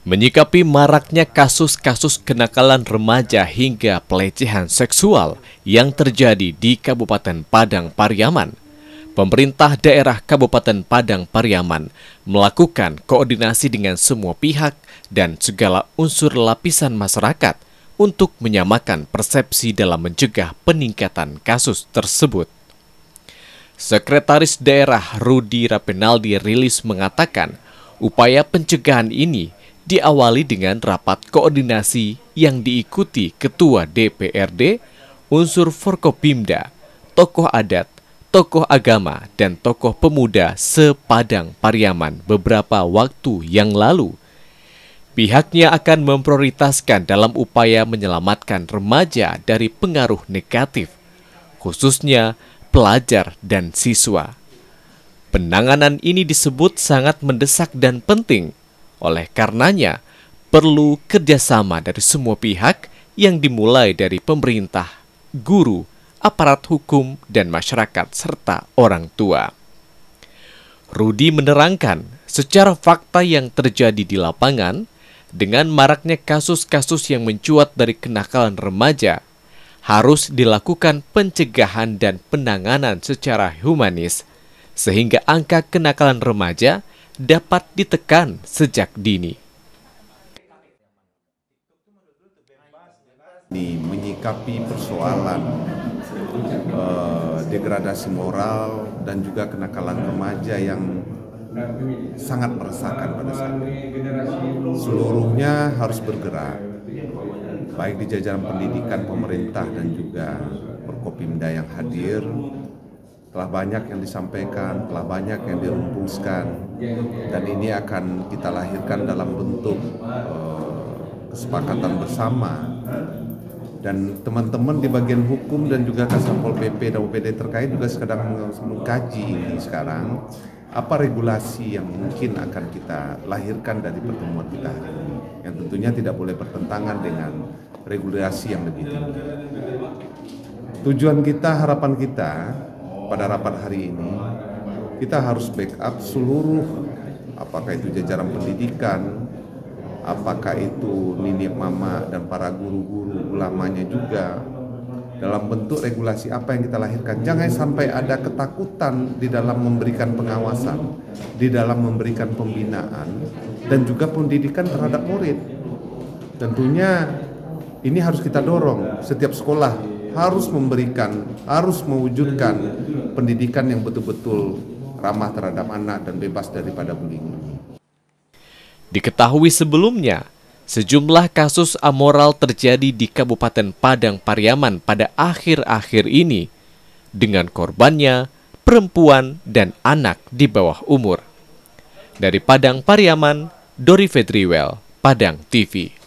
Menyikapi maraknya kasus-kasus kenakalan remaja hingga pelecehan seksual yang terjadi di Kabupaten Padang Pariaman, pemerintah daerah Kabupaten Padang Pariaman melakukan koordinasi dengan semua pihak dan segala unsur lapisan masyarakat untuk menyamakan persepsi dalam mencegah peningkatan kasus tersebut. Sekretaris Daerah Rudi Rapenaldi rilis mengatakan, upaya pencegahan ini diawali dengan rapat koordinasi yang diikuti Ketua DPRD, unsur Forkopimda, tokoh adat, tokoh agama, dan tokoh pemuda sepadang Pariaman beberapa waktu yang lalu. Pihaknya akan memprioritaskan dalam upaya menyelamatkan remaja dari pengaruh negatif, khususnya pelajar dan siswa. Penanganan ini disebut sangat mendesak dan penting oleh karenanya, perlu kerjasama dari semua pihak yang dimulai dari pemerintah, guru, aparat hukum, dan masyarakat, serta orang tua. Rudi menerangkan secara fakta yang terjadi di lapangan, dengan maraknya kasus-kasus yang mencuat dari kenakalan remaja, harus dilakukan pencegahan dan penanganan secara humanis, sehingga angka kenakalan remaja dapat ditekan sejak dini. Di menyikapi persoalan eh, degradasi moral dan juga kenakalan remaja yang sangat meresahkan pada saat ini. Seluruhnya harus bergerak, baik di jajaran pendidikan pemerintah dan juga Perkopimda yang hadir telah banyak yang disampaikan, telah banyak yang dirumpuskan, dan ini akan kita lahirkan dalam bentuk uh, kesepakatan bersama. Dan teman-teman di bagian hukum dan juga Kasapol PP dan UPD terkait juga sedang mengkaji ini sekarang apa regulasi yang mungkin akan kita lahirkan dari pertemuan kita hari ini yang tentunya tidak boleh bertentangan dengan regulasi yang lebih tinggi. Tujuan kita, harapan kita pada rapat hari ini kita harus backup seluruh apakah itu jajaran pendidikan, apakah itu nini mama dan para guru-guru ulamanya juga dalam bentuk regulasi apa yang kita lahirkan. Jangan sampai ada ketakutan di dalam memberikan pengawasan, di dalam memberikan pembinaan dan juga pendidikan terhadap murid. Tentunya ini harus kita dorong setiap sekolah harus memberikan, harus mewujudkan pendidikan yang betul-betul ramah terhadap anak dan bebas daripada bullying. Diketahui sebelumnya, sejumlah kasus amoral terjadi di Kabupaten Padang Pariaman pada akhir-akhir ini dengan korbannya perempuan dan anak di bawah umur. Dari Padang Pariaman, Dori Fedriwel, Padang TV.